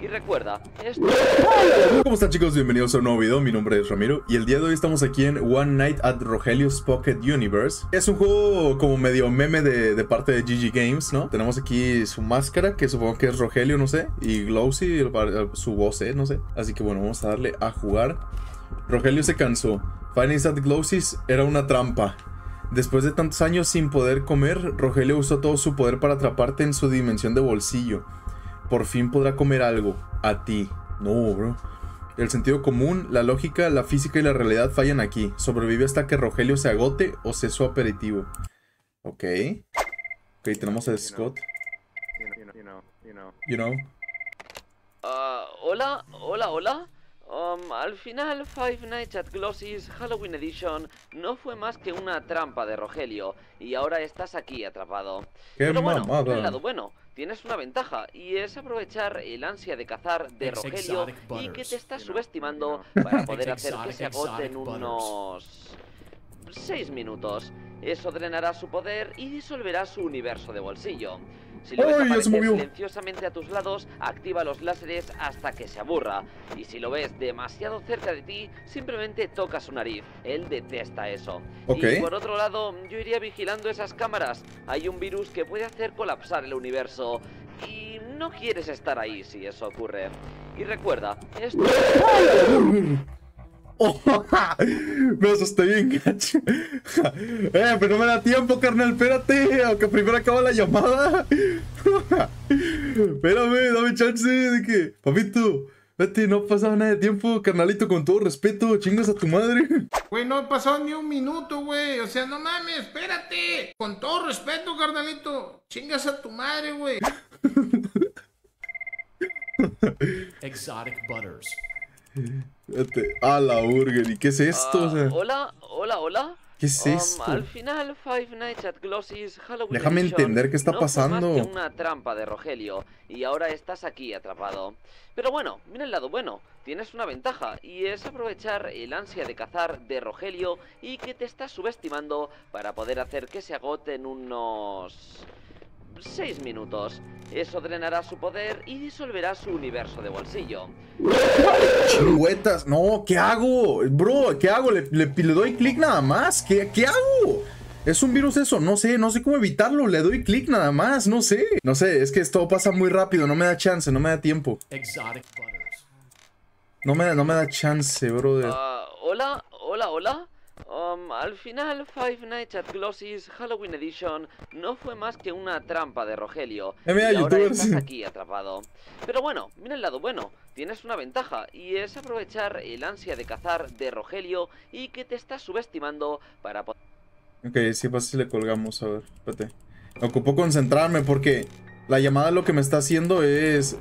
Y recuerda, esto... ¿Cómo están chicos? Bienvenidos a un nuevo video, mi nombre es Ramiro y el día de hoy estamos aquí en One Night at Rogelio's Pocket Universe. Es un juego como medio meme de, parte de GG Games, ¿no? Tenemos aquí su máscara, que supongo que es Rogelio, no sé Y Glowsy, su voz, ¿eh? No sé. Así que bueno, vamos a darle a jugar. Rogelio se cansó. Finding that Glowsy era una trampa. Después de tantos años sin poder comer, Rogelio usó todo su poder para atraparte en su dimensión de bolsillo por fin podrá comer algo. A ti. No, bro. El sentido común, la lógica, la física y la realidad fallan aquí. Sobrevive hasta que Rogelio se agote o sea su aperitivo. Ok. Ok, tenemos a Scott. You know. Uh, hola, hola, hola. Um, al final, Five Nights at Glossy's Halloween Edition no fue más que una trampa de Rogelio y ahora estás aquí atrapado. ¡Qué Pero bueno, mamada! el lado bueno, tienes una ventaja y es aprovechar el ansia de cazar de Rogelio y que te estás subestimando para poder hacer que se agote en unos... 6 minutos. Eso drenará su poder y disolverá su universo de bolsillo. Si lo ves silenciosamente a tus lados, activa los láseres hasta que se aburra. Y si lo ves demasiado cerca de ti, simplemente toca su nariz. Él detesta eso. Ok. Y por otro lado, yo iría vigilando esas cámaras. Hay un virus que puede hacer colapsar el universo. Y no quieres estar ahí si eso ocurre. Y recuerda, esto... Oh, me asusté bien, gacho. Eh, pero no me da tiempo, carnal, espérate. Aunque primero acaba la llamada. Espérame, dame chance de que. Papito, vete, no ha pasado nada de tiempo, carnalito, con todo respeto, chingas a tu madre. Güey, no ha pasado ni un minuto, güey. O sea, no mames, espérate. Con todo respeto, carnalito. Chingas a tu madre, güey. Exotic Butters. Vete, a la burger, ¿y qué es esto? O Ah, hola, hola, hola. ¿Qué es Um, esto? Al final, Five Nights at Glossy's Halloween Déjame Edition entender qué está no fue pasando. más que una trampa de Rogelio y ahora estás aquí atrapado. Pero bueno, mira el lado bueno. Tienes una ventaja y es aprovechar el ansia de cazar de Rogelio y que te estás subestimando para poder hacer que se agote en unos 6 minutos. Eso drenará su poder y disolverá su universo de bolsillo. Chingüetas, no, ¿qué hago? Bro, ¿qué hago? ¿Le, le- le doy clic nada más? ¿Qué, ¿Qué hago? ¿Es un virus eso? No sé, no sé cómo evitarlo. Le doy clic nada más, no sé. No sé, es que esto pasa muy rápido, no me da chance, no me da tiempo. Exotic Butters. No me, da- no me da chance, brother. Ah, hola, hola, hola. Um, al final, Five Nights at Glossy's Halloween Edition no fue más que una trampa de Rogelio. Eh, mira, y ahora youtubers. estás aquí atrapado. Pero bueno, mira el lado bueno. Tienes una ventaja y es aprovechar el ansia de cazar de Rogelio y que te estás subestimando para poder... Ok, sí, pasa si le colgamos, a ver, espérate. Me ocupo concentrarme porque la llamada lo que me está haciendo es...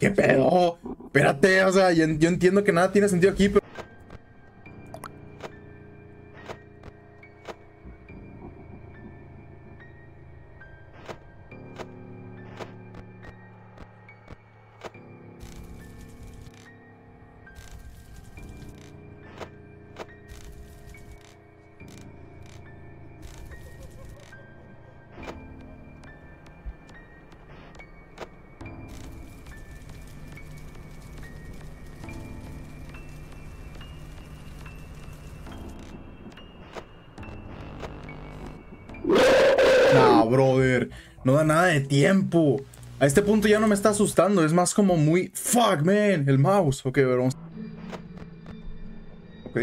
¿Qué pedo? Espérate, o sea, yo, yo entiendo que nada tiene sentido aquí, pero... brother. No da nada de tiempo. A este punto ya no me está asustando. Es más como muy... Fuck, man. El mouse. Ok, ver, vamos. Ok.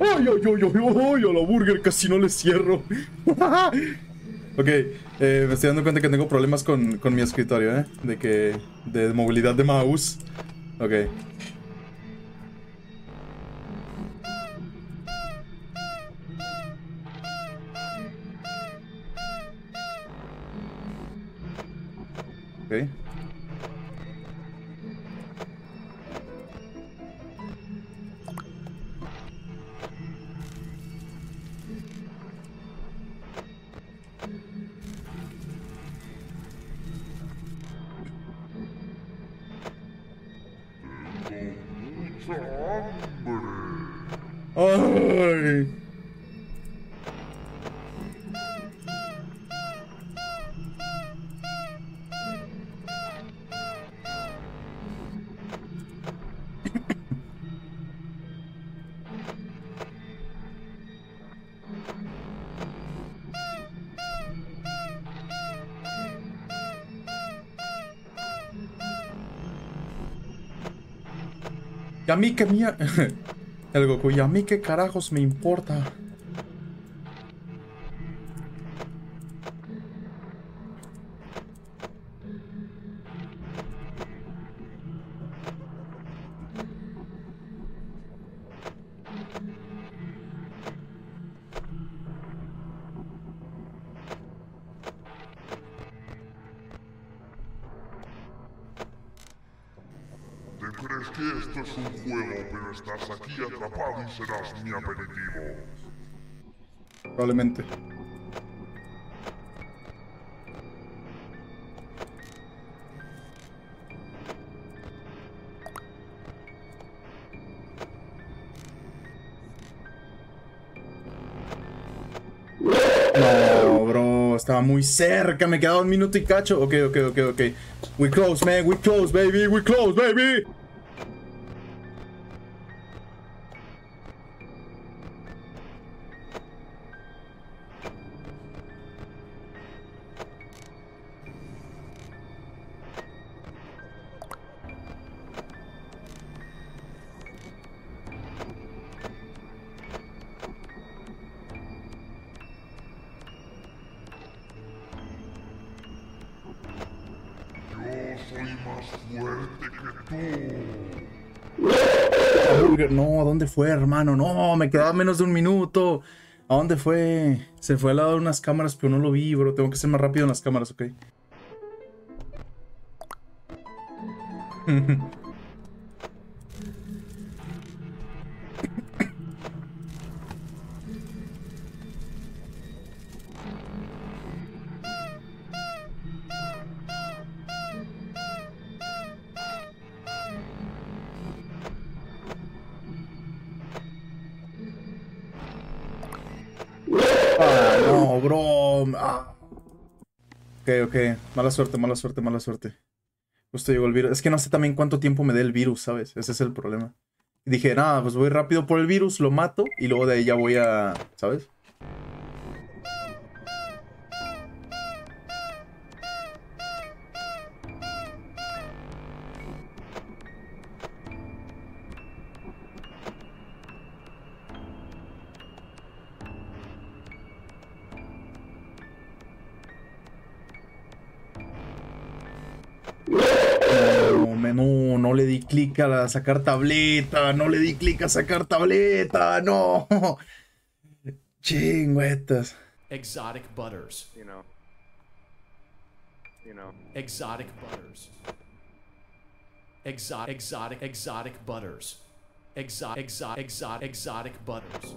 ¡Ay, ay, ay, ay, ay! A la burger casi no le cierro. ok, eh, me estoy dando cuenta que tengo problemas con, con mi escritorio, ¿eh? De que... De movilidad de mouse. Ok. Ok. Ay, güey. Y a mí que mía... El Goku, y a mí qué carajos me importa. Crees que esto es un juego, pero estás aquí atrapado y serás mi aperitivo. Probablemente. Estaba muy cerca, me quedaba un minuto y cacho. Ok, ok, ok, ok. We close, man, we close, baby, we close, baby. Soy más fuerte que tú. No, ¿a dónde fue, hermano? No, me quedaba menos de un minuto. ¿A dónde fue? Se fue al lado de unas cámaras, pero no lo vi, bro. Tengo que ser más rápido en las cámaras, ok. Ah. Ok, ok. Mala suerte, mala suerte, mala suerte. Justo llegó el virus. Es que no sé también cuánto tiempo me dé el virus, ¿sabes? Ese es el problema. Dije, nada, pues voy rápido por el virus, lo mato y luego de ahí ya voy a. ¿Sabes? Di clic a sacar tableta, no le di clic a sacar tableta, no. Chingüetas. Exotic butters. you know, you know. Exotic butters. Exotic, exotic, exotic butters. Exotic, exotic, exotic, exotic butters.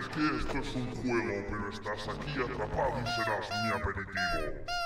Crees que esto es un juego, pero estás aquí atrapado y serás mi aperitivo.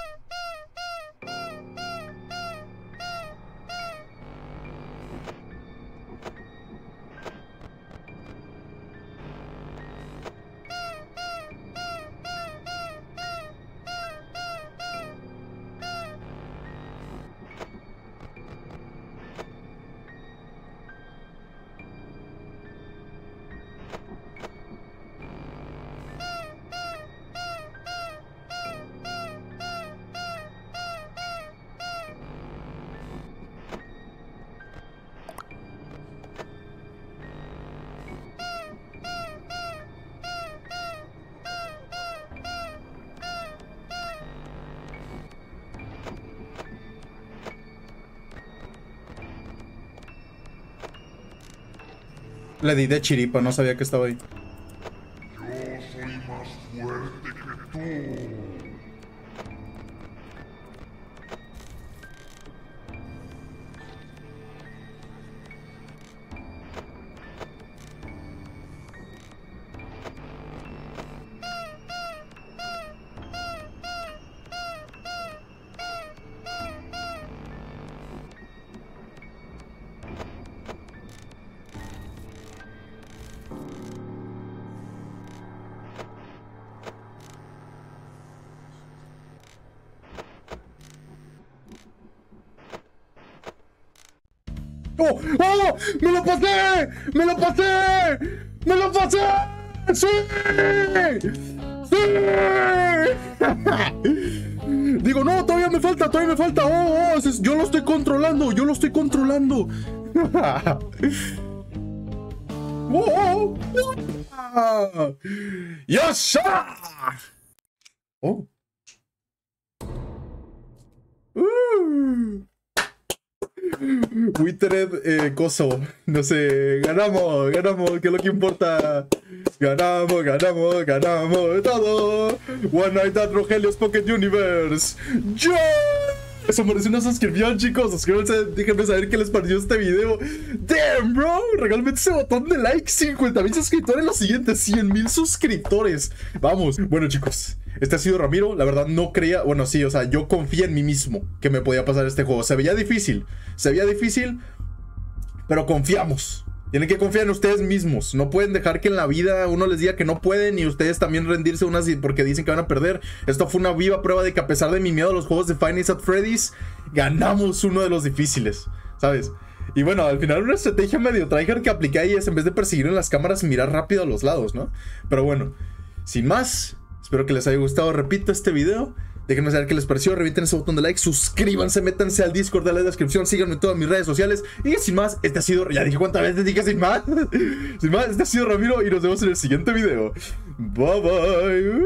Le di de chiripa, no sabía que estaba ahí. ¡Oh! ¡Oh! ¡Me lo pasé! ¡Me lo pasé! ¡Me lo pasé! ¡Sí! ¡Sí! Digo, no, todavía me falta, todavía me falta. ¡Oh! oh, yo lo estoy controlando, yo lo estoy controlando. ¡Oh! oh, oh. ¡Oh! Withered eh, Coso. No sé. Ganamos, ganamos, que es lo que importa. Ganamos, ganamos, ganamos todo. One Night at Rogelio's Pocket Universe. ¡Yo! Merece una suscripción, chicos. Suscríbanse, déjenme saber qué les pareció este video. Damn, bro. Regálame ese botón de like. 50 mil suscriptores. Los siguientes 100 mil suscriptores. Vamos. Bueno, chicos. Este ha sido Ramiro. La verdad, no creía. Bueno, sí, o sea, yo confié en mí mismo que me podía pasar este juego. Se veía difícil. Se veía difícil. Pero confiamos. Tienen que confiar en ustedes mismos. No pueden dejar que en la vida uno les diga que no pueden y ustedes también rendirse unas porque dicen que van a perder. Esto fue una viva prueba de que a pesar de mi miedo a los juegos de Five Nights at Freddy's, ganamos uno de los difíciles, ¿sabes? Y bueno, al final una estrategia medio tryhard que apliqué ahí es en vez de perseguir en las cámaras, mirar rápido a los lados, ¿no? Pero bueno, sin más, espero que les haya gustado, repito, este video. Déjenme saber qué les pareció, revienten ese botón de like, suscríbanse, métanse al Discord de la descripción, síganme en todas mis redes sociales. Y sin más, este ha sido, ya dije cuántas veces dije sin más. sin más, este ha sido Ramiro y nos vemos en el siguiente video. Bye bye.